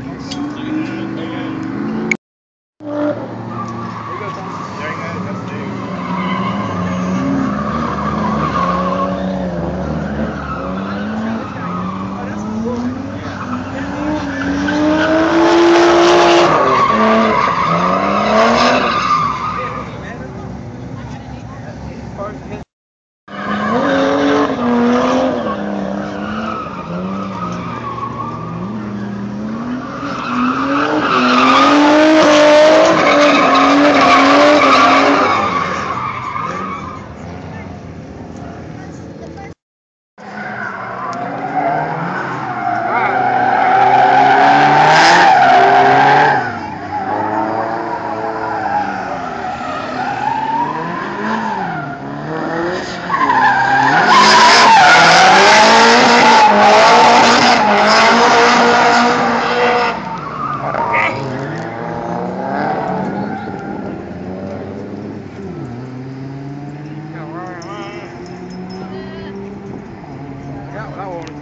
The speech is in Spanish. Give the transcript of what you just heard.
Williams. la.